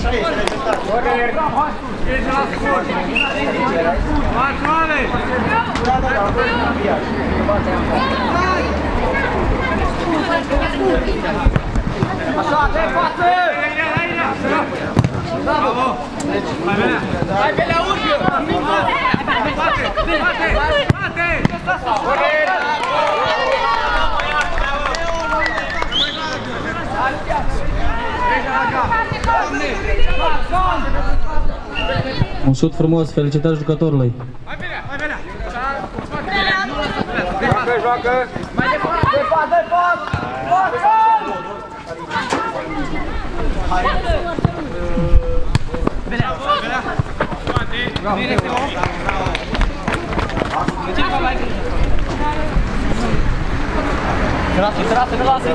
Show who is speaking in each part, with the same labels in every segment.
Speaker 1: așa este rezultatul. Da, da, da,
Speaker 2: Așa, de față! Bravo! Hai pe la urmă! Bate! Bate! Bate!
Speaker 3: Un șut frumos, felicitări jucătorului.
Speaker 2: Joacă, joacă! Mai departe! Departe, departe! Față! Trasă, trasă, nu lasă!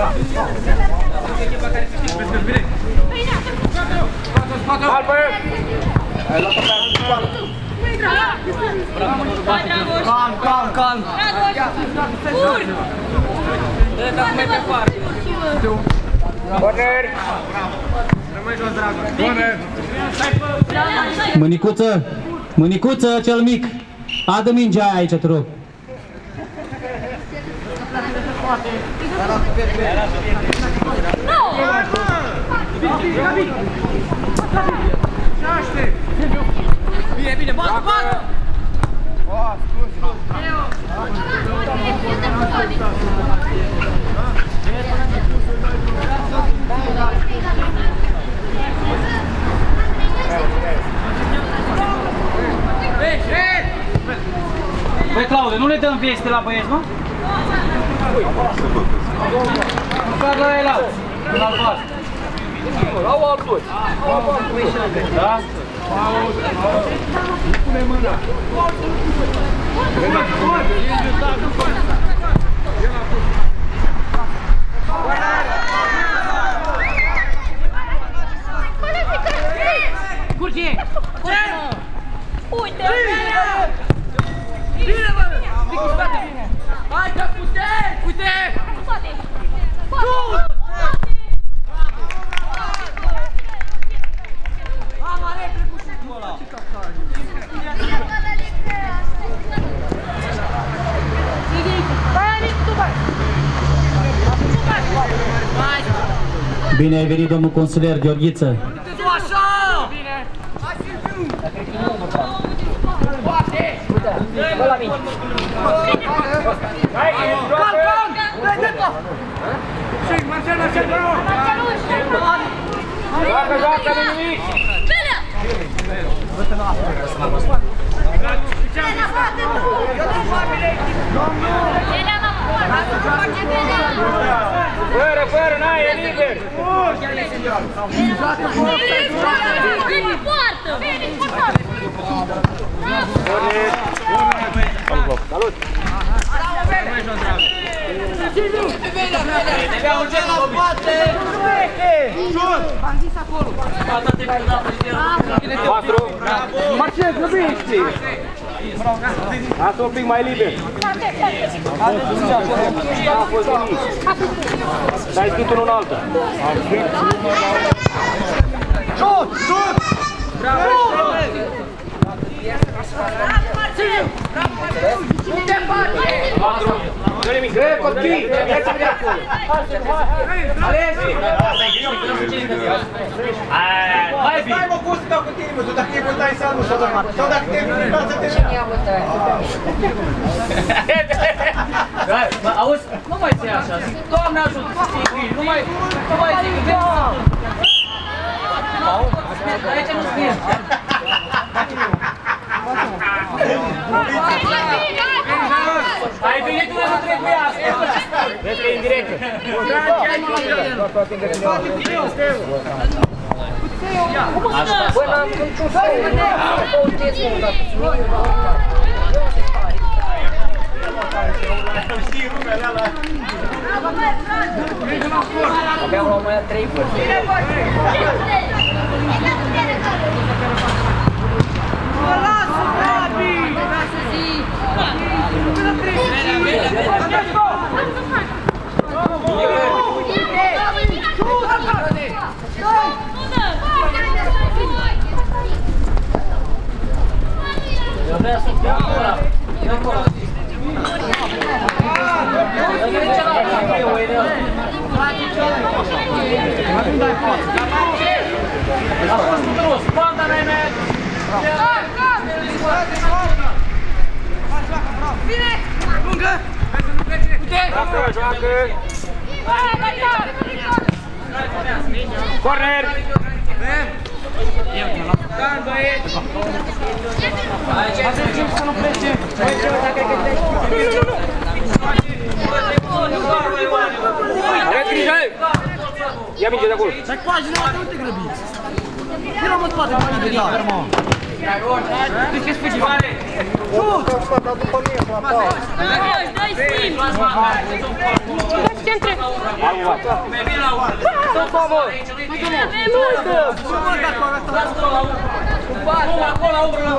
Speaker 2: Calm, Corner! Corner!
Speaker 3: Mânicuță, mânicuță cel mic. Adă mingea aia aici, te rog.
Speaker 2: Bine, bine, bată, bată!
Speaker 3: Băi, Claude, nu le dăm veste la băieți, nu? Măcar la el alți, în albastru.
Speaker 2: Au altul!
Speaker 3: Da?
Speaker 4: Curge! Uite!
Speaker 2: Bine, mă! Zic în spate! Hai că putem! Putem!
Speaker 4: Poate! Poate!
Speaker 2: Mama, repede cu șutul ăla!
Speaker 3: Bine ai venit, domnul consilier Gheorghiță.
Speaker 2: Nu așa! Bine! Hai, Silviu! Poate! Bă la mine! Hai, cal, cal! Dai, dai, dai! Și, Marcelo, ce vreau! Joacă, joacă, nu nimic! Fără, fără, n-ai, e liber! Salut! Avea un gel la spate! Jur! Am zis acolo! Patru! Marcel, grăbește! Asta un pic mai liber! A fost nimic! Dar ai scris unul în alta! Jut! Jut! Bravo! Nu te bate! Patru! Nu nimic! Greu, copii! Hai să vedem acolo! Alegi! Mai bine!
Speaker 1: Stai mă, cum să dau cu tine, mă, tu dacă e bătaie să nu, sau dacă te-ai vinovat să te
Speaker 5: Hai, mă, auzi, nu mai ți așa, zic, Doamne ajută, să fii bine, nu mai, nu mai zic, că Aici nu scrie. Ai venit unde nu trebuia, ascultă.
Speaker 2: Vezi că e în directă! Bă, n-am niciun fel!
Speaker 1: Știi numele ăla.
Speaker 5: Abia au mai trei părți. Eu vreau să fiu acolo. Eu acolo. Eu vreau celălalt să fiu, uite. A fost drus, banda n-ai mea.
Speaker 2: Joacă, joacă! Corner!
Speaker 5: Dan, băieți!
Speaker 2: Aveți grijă! Ia minge de acolo!
Speaker 6: Stai pagina, nu te grăbiți. Vino mă spate, mă liberar, mă.
Speaker 5: De ce spui mare?
Speaker 4: Dai sim! Centre!
Speaker 5: Mai bine la urmă. Să pomă! Lasă-o la urmă. Nu, acolo la umbră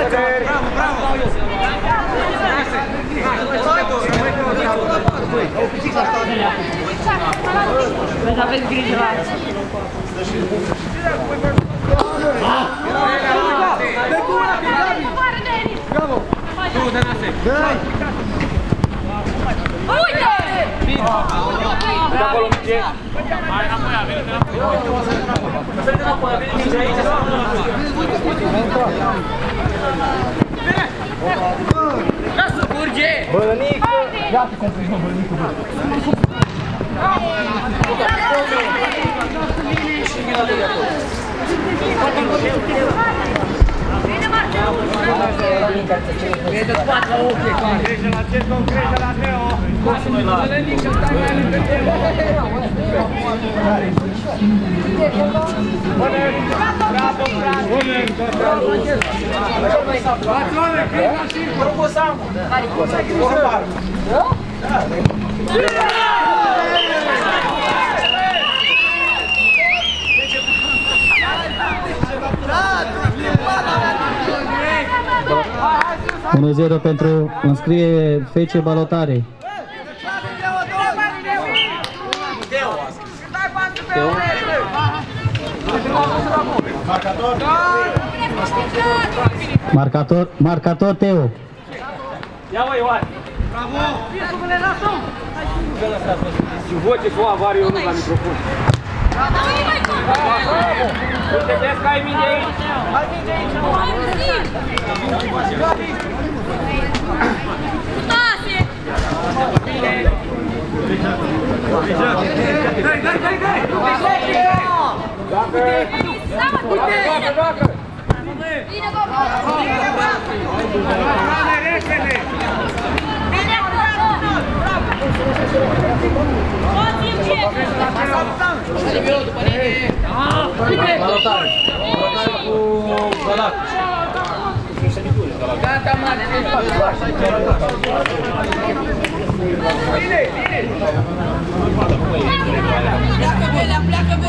Speaker 5: lângă aia, acolo, la Dan. La chior. Dan! Acolo, da.
Speaker 2: Marcă-te!
Speaker 5: Lasă banca acolo.
Speaker 6: Aveți grijă la
Speaker 4: Uite!
Speaker 2: De acolo minge!
Speaker 5: Vede înapoi, vede minge aici. Lasă, curge!
Speaker 2: Bălănică!
Speaker 5: Vede spate la ochi.
Speaker 1: Grijă la centru, grijă la Teo.
Speaker 5: Lasă noi la...
Speaker 1: Bravo, bravo! Patrone, prima și
Speaker 3: Bună 1-0 pentru înscrie FC Balotare.
Speaker 1: Marcator.
Speaker 3: Marcator, marcator Teo.
Speaker 2: Ia mă, Ioan! Și voce cu avariu nu la microfon. Uite, vezi că ai minge aici?
Speaker 4: Tase!
Speaker 2: Joacă, joacă!
Speaker 4: Bine, Bine,
Speaker 5: Balotare. Balotare cu Balac. Gata, mare. Joacă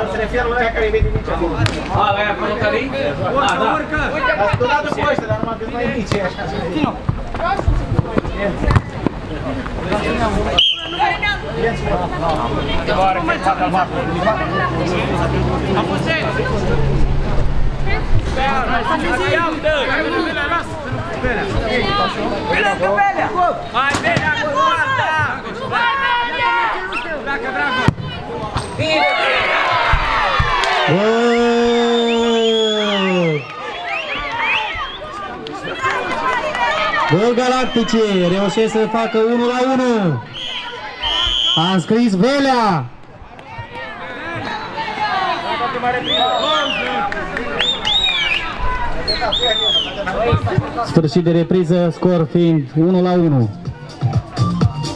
Speaker 1: El se referă la aia care vede nici acolo.
Speaker 5: A, la aia acolo care A, da.
Speaker 1: A studiat după ăștia, dar numai că nu e nici aia așa.
Speaker 2: Mai bine acolo, asta! Pleacă, Drago!
Speaker 3: Gol! Gol Galactice, reușesc să facă 1 la 1. A înscris Velea. Sfârșit de repriză, scor fiind 1 la 1.